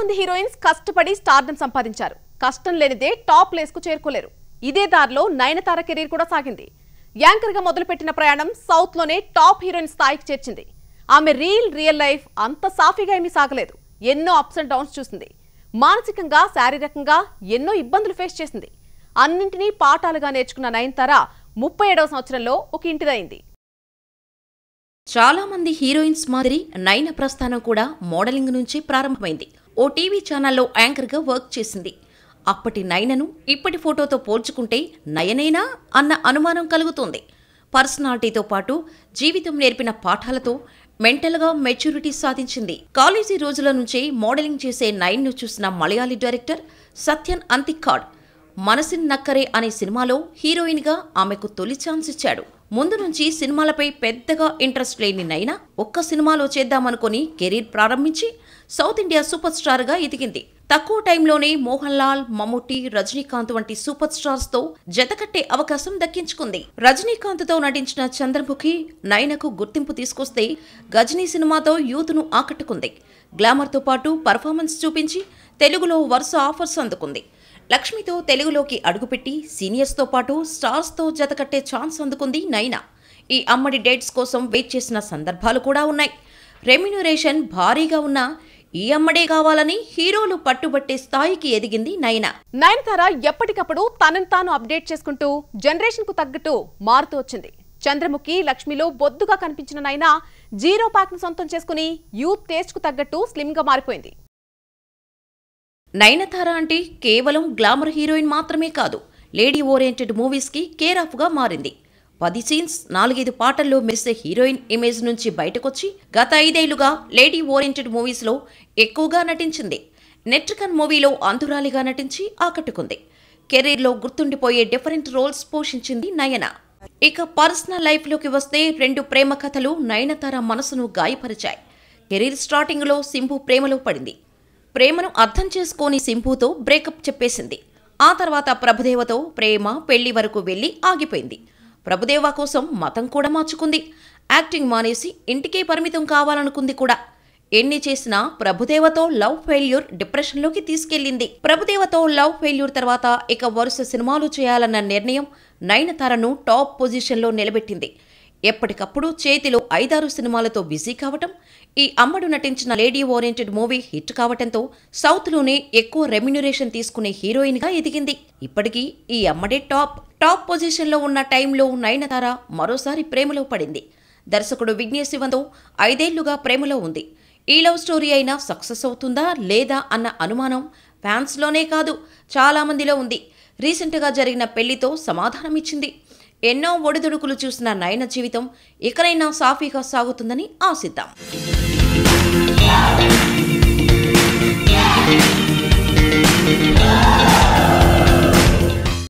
మంది హీరోయిన్స్ కష్టపడి స్టార్డం సంపాదించారు. కష్టం లేనిదే టాప్ ప్లేస్కు చేరుకోలేరు. ఇదే దారిలో నయనతార కెరీర్ కూడా సాగింది. యాంకర్గా మొదలుపెట్టిన ప్రయాణం సౌత్లోనే టాప్ హీరోయిన్ స్థాయికి చేర్చింది. ఆమె రీల్ రియల్ లైఫ్ అంత సాఫీగా ఏమీ సాగలేదు. ఎన్నో అప్స్ అండ్ డౌన్స్ చూసింది. మానసికంగా శారీరకంగా ఎన్నో ఇబ్బందులు ఫేస్ చేసింది. అన్నింటినీ పాఠాలుగా నేర్చుకున్న నయనతార ముప్పై ఏడవ సంవత్సరంలో ఒక ఇంటిదైంది. చాలా మంది హీరోయిన్స్ మాదిరి నయన ప్రస్థానం కూడా మోడలింగ్ నుంచి ప్రారంభమైంది. ఓ టీవీ ఛానల్లో యాంకర్గా వర్క్ చేసింది. అప్పటి నయనను ఇప్పటి ఫోటోతో పోల్చుకుంటే నయనేనా అన్న అనుమానం కలుగుతోంది. పర్సనాలిటీతో పాటు జీవితం నేర్పిన పాఠాలతో మెంటల్గా మెచ్యూరిటీ సాధించింది. కాలేజీ రోజుల నుంచే మోడలింగ్ చేసే నయన్ను చూసిన మలయాళీ డైరెక్టర్ సత్యన్ అంతిక్కాడ్ మనసిన్ నక్కరే అనే సినిమాలో హీరోయిన్గా ఆమెకు తొలి ఛాన్స్ ఇచ్చాడు. ముందు నుంచి సినిమాలపై పెద్దగా ఇంట్రెస్ట్ లేని నైనా ఒక్క సినిమాలో చేద్దామనుకొని కెరీర్ ప్రారంభించి సౌత్ ఇండియా సూపర్ స్టార్గా ఎదిగింది. తక్కువ టైంలోనే మోహన్ లాల్ మమ్ముట్టి రజనీకాంత్ వంటి సూపర్ స్టార్స్తో జతకట్టే అవకాశం దక్కించుకుంది. రజనీకాంత్తో నటించిన చంద్రముఖి నయనకు గుర్తింపు తీసుకొస్తే గజనీ సినిమాతో యూత్ను ఆకట్టుకుంది. గ్లామర్తో పాటు పర్ఫార్మెన్స్ చూపించి తెలుగులో వరుస ఆఫర్స్ అందుకుంది. లక్ష్మితో తెలుగులోకి అడుగుపెట్టి సీనియర్స్తో పాటు స్టార్స్తో జతకట్టే ఛాన్స్ అందుకుంది నైనా. ఈ అమ్మడి డేట్స్ కోసం వెయిట్ చేసిన సందర్భాలు కూడా ఉన్నాయి. రెమ్యునరేషన్ భారీగా ఉన్న ఈ అమ్మడే కావాలని హీరోలు పట్టుబట్టే స్థాయికి ఎదిగింది నైనా. నయనతార ఎప్పటికప్పుడు తనను తాను అప్డేట్ చేసుకుంటూ జనరేషన్కు తగ్గట్టు మారుతూ వచ్చింది. చంద్రముఖి లక్ష్మిలో బొద్దుగా కనిపించిన నైనా జీరో ప్యాక్ను సొంతం చేసుకుని యూత్ టేస్ట్కు తగ్గట్టు స్లిమ్గా మారిపోయింది. నయనతార అంటే కేవలం గ్లామర్ హీరోయిన్ మాత్రమే కాదు లేడీ ఓరియంటెడ్ మూవీస్కి కేర్ ఆఫ్గా మారింది. పది సీన్స్ నాలుగైదు పాటల్లో మెరిసే హీరోయిన్ ఇమేజ్ నుంచి బయటకొచ్చి గత ఐదేళ్ళుగా లేడీ ఓరియంటెడ్ మూవీస్లో ఎక్కువగా నటించింది. నెట్రికన్ మూవీలో అంధురాలిగా నటించి ఆకట్టుకుంది. కెరీర్లో గుర్తుండిపోయే డిఫరెంట్ రోల్స్ పోషించింది నయన. ఇక పర్సనల్ లైఫ్లోకి వస్తే రెండు ప్రేమ కథలు నయనతార మనసును గాయపరిచాయి. కెరీర్ స్టార్టింగ్లో సింపు ప్రేమలో పడింది. ప్రేమను అర్థం చేసుకోని సింపుతో బ్రేకప్ చెప్పేసింది. ఆ తర్వాత ప్రభుదేవతో ప్రేమ పెళ్ళి వరకు వెళ్ళి ఆగిపోయింది. ప్రభుదేవ కోసం మతం కూడా మార్చుకుంది. యాక్టింగ్ మానేసి ఇంటికే పరిమితం కావాలనుకుంది కూడా. ఎన్ని చేసినా ప్రభుదేవతో లవ్ ఫెయిల్యూర్ డిప్రెషన్లోకి తీసుకెళ్ళింది ప్రభుదేవతో లవ్ ఫెయిల్యూర్ తర్వాత ఇక వరుస సినిమాలు చేయాలన్న నిర్ణయం నయనతారను టాప్ పొజిషన్లో నిలబెట్టింది. ఎప్పటికప్పుడు చేతిలో ఐదారు సినిమాలతో బిజీ కావటం ఈ అమ్మడు నటించిన లేడీ ఓరియంటెడ్ మూవీ హిట్ కావటంతో సౌత్లోనే ఎక్కువ రెమ్యునరేషన్ తీసుకునే హీరోయిన్గా ఎదిగింది. ఇప్పటికీ ఈ అమ్మడే టాప్ టాప్ పొజిషన్లో ఉన్న టైంలో నయనతార మరోసారి ప్రేమలో పడింది. దర్శకుడు విఘ్నేష్ శివంతో ఐదేళ్ళుగా ప్రేమలో ఉంది. ఈ లవ్ స్టోరీ అయినా సక్సెస్ అవుతుందా లేదా అన్న అనుమానం ఫ్యాన్స్లోనే కాదు చాలా మందిలో ఉంది. రీసెంట్గా జరిగిన పెళ్ళితో సమాధానమిచ్చింది ఎన్నో ఒడిదుడుకులు చూసిన నయన జీవితం ఇకనైనా సాఫీగా సాగుతుందని ఆశిద్దాం. 아